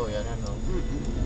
Papuntang McDo yan, ano? Grabe.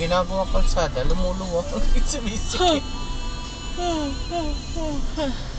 Ginagawa kalsada, lumuluwak. Sumisikip.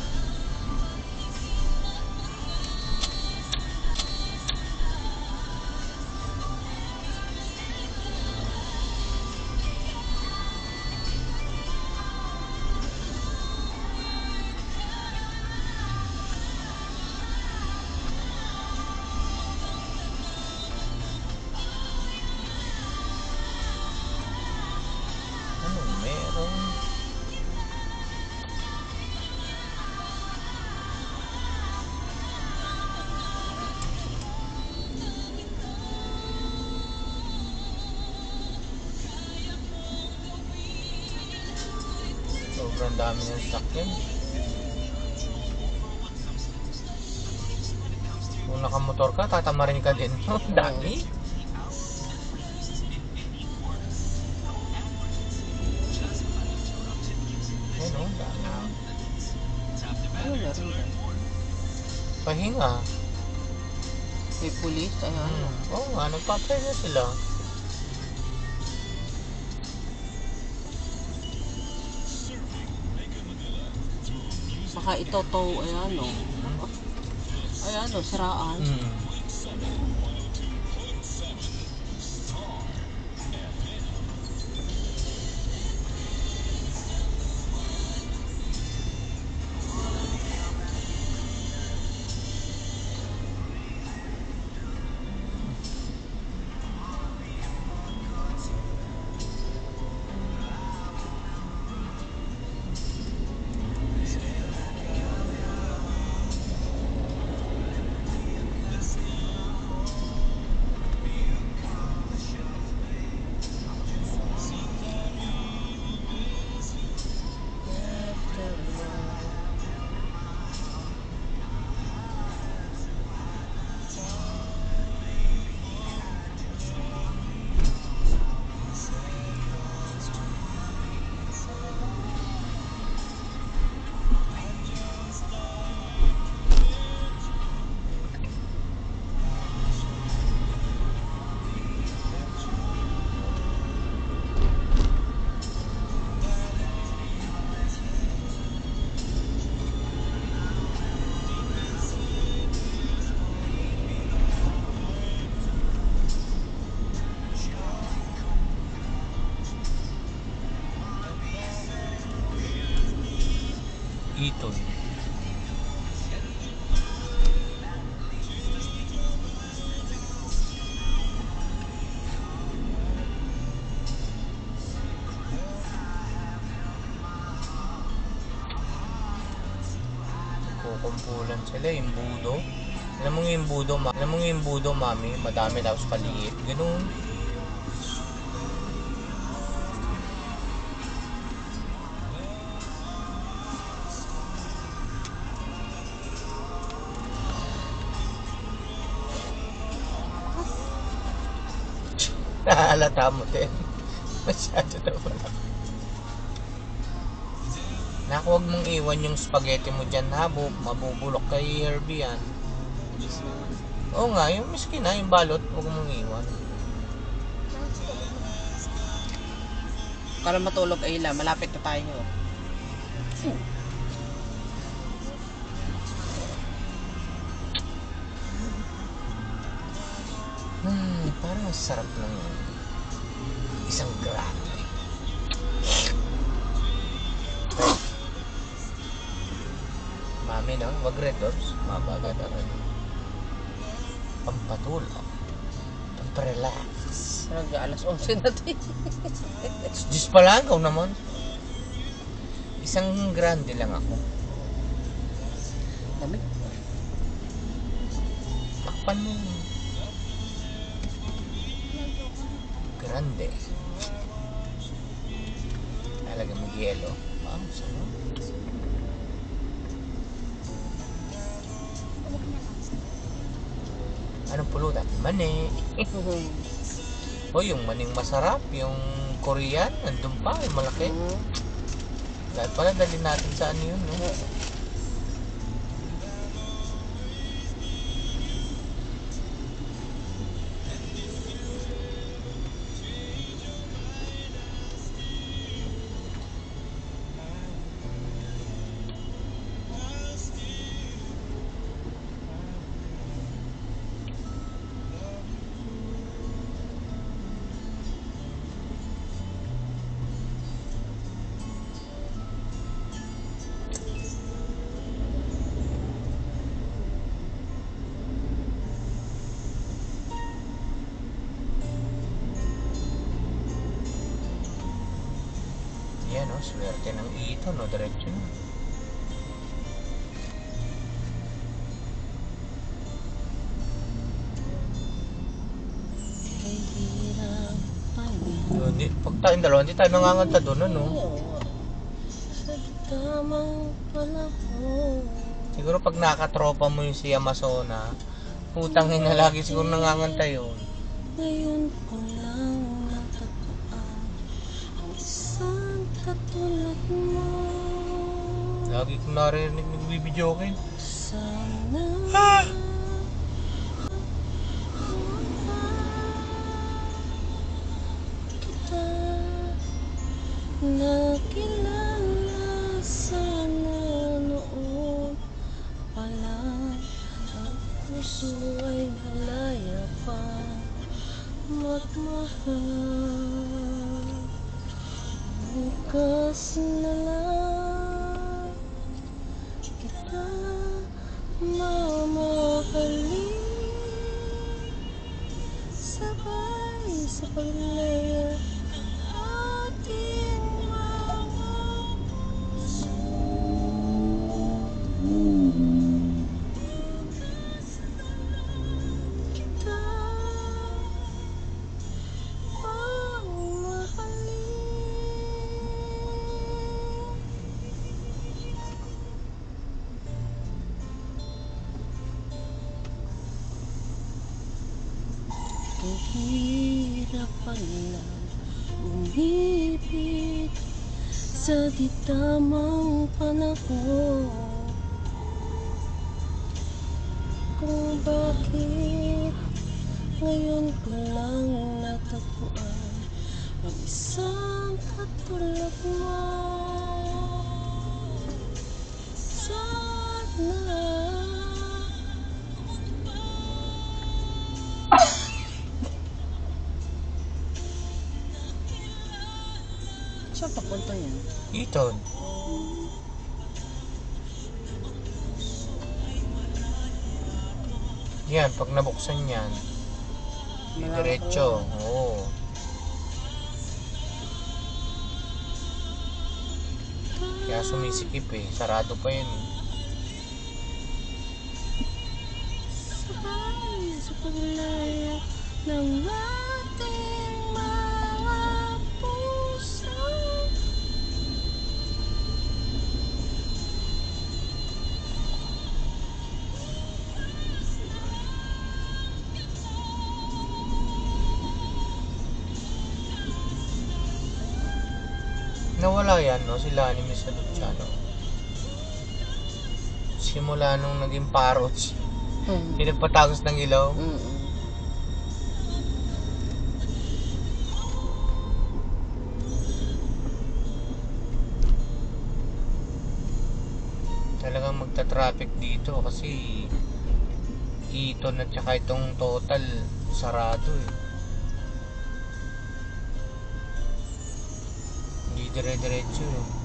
dami ng sakyan. Kung nakamotor ka, tatamarin ka din. dami. Ayun oh, dami. Pahinga. May pulis, ano? Hmm. Oo nga, nagpapahinga sila. Saka ito to, ayan o. Ayan o, siraan. Hmm. Itoy. Kukumpulan sila, yung budo. Alam mo yung budo, ma alam mo yung budo, mami, madami tapos kaliit. Ganun. Nahalata mo din. Masyado na wala. Naku, huwag mong iwan yung spaghetti mo dyan ha. Bu- mabubulok kay Herbie yan. Oo nga, yung miski na, yung balot, huwag mong iwan. Para matulog Ayla, malapit na tayo. Hmm, parang ang sarap ng isang grande. Mami, no? Wag red doors. Mabaga na rin. Pampatulog. Pamparelax. Parang alas 11 na tayo. Diyos pala, ikaw naman. Isang grande lang ako. Lamig. Takpan mo. yun. Grande. Yelo. Wow, sarap. Anong pulutan? Mani. O, yung maning masarap, yung Korean, nandun pa, yung malaki. Dahil pala, dalhin natin sa ano yun, no? Swerte ng ito, no? Diretso na. Yun, di, pag tayong dalawa, hindi tayo nanganganta doon, ano? Sa tamang panahon Siguro pag nakatropa mo yung si Amazona, putang ina lagi siguro nanganganta yun. Ngayon ko lang katulad mo Lagi ko narinig nagbibidyo kayo. Sana Ah! kita nakilala sana noon pa lang ang puso ay nalaya pa magmahal bukas na lang. Kita mamahalin. Sabay sa paglaya Kahirap pala umibig sa di tamang panahon. Kung bakit ngayon ko lang natagpuan Ang isang katulad mo Iton. Yan, pag nabuksan yan, diretso. Oo. Kaya sumisikip eh. Sarado pa yun sa paglaya ng Nawala yan, no? Sila ni Miss Luciano. Simula nung naging parrots, Hmm. pinagpatagos ng ilaw. Mm-mm. Talagang magta-traffic dito kasi Eton at saka itong total sarado eh. Dire-diretso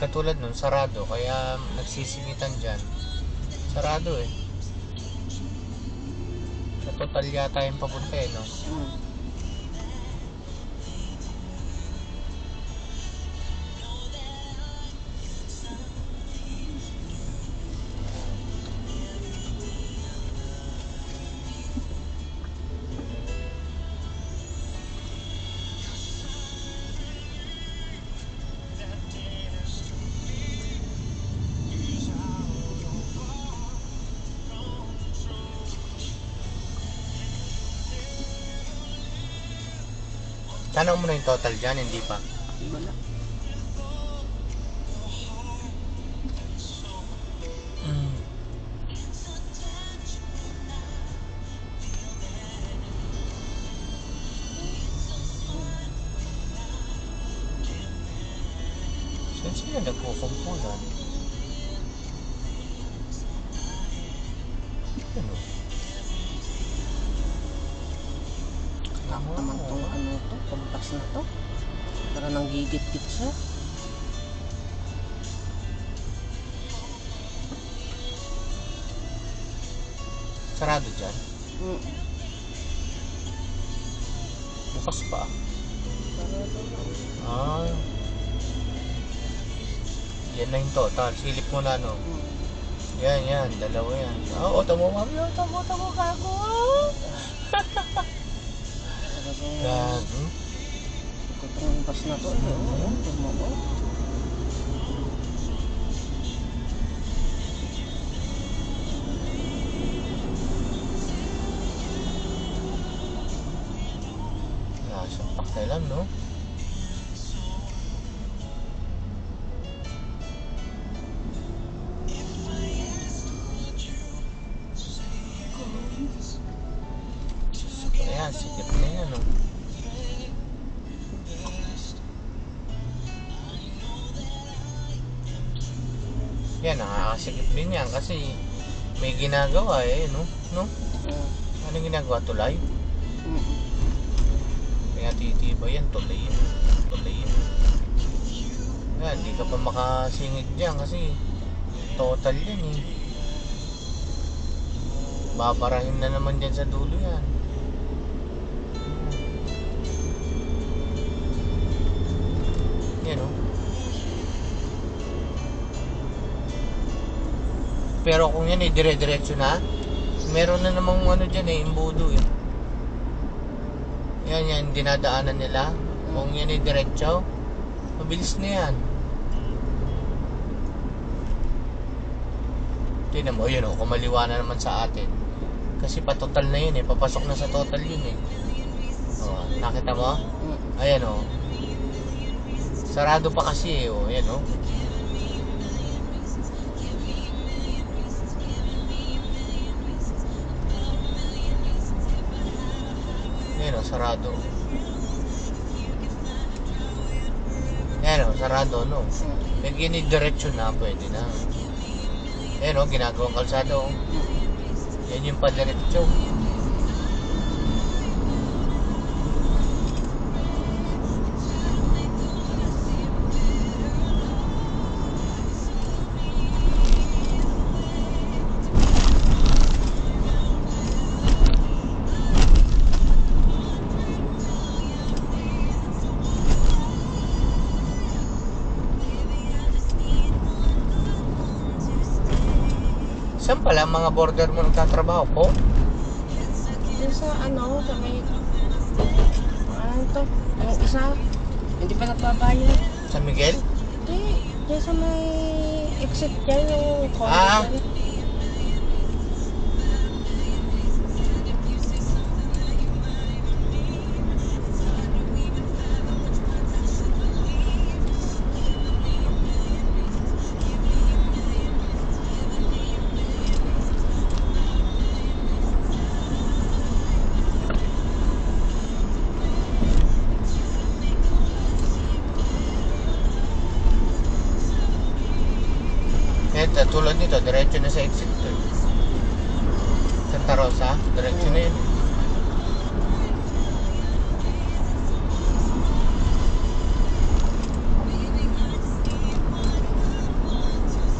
katulad nun, sarado. Kaya nagsisingitan dyan. Sarado eh. Sa total yata yung papunta eh, no? Mm. Tanong mo na yung total dyan, hindi pa. Wala. Mm. Saan sila nagkukumpulan? Ano? Ako naman tong ano to, kumpas na to. Para nang gigit-git siya. Sarado dyan? Mm. Bukas pa. Sarado lang. Ah. Yan na yung total. Silip mo na, no? Mm. Yan, yan. Dalawa yan. Ah, Oo, tamo, mami. Oh, tamo, tamo, gago. Gago. ito tong kumpas na to. Oh, tumo, oh. Nasa pakialam, no? Kasi may ginagawa eh, no? No? Mm. Anong ginagawa? Tulay? Mm. Kaya titiba yan, tuloy yan. Tuloy yan. Yan, hindi ka pa makasingit dyan kasi total yan eh. Babarahin na naman dyan sa dulo. Yan Pero kung yan eh, dire-diretso na, meron na namang ano dyan eh, imbudo eh. Yan, yan, dinadaanan nila. Kung yan ay diretso, mabilis na yan. Tingnan mo, yun o, kumaliwa na naman sa atin. Kasi pa total na yun eh, papasok na sa total yun eh. O, nakita mo? Mm. Ayan o. Sarado pa kasi eh, o, ayan o. Ayan o, sarado. Ayan o, sarado no. Pag yun ay diretso na, pwede na. Ayan o, ginagawang kalsada o. Mm. Yan yung padiretso. Saan pala mga border mo nagtatrabaho po? Yung sa ano, sa may... Ano to? Yung isa, hindi pa nagbabayad. San Miguel? Hindi, yung sa may exit dyan yung Ah. dyan. dito, tulad nito, diretso na sa exit to. Santa Rosa, diretso na yun.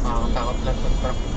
Takot-takot lang itong truck.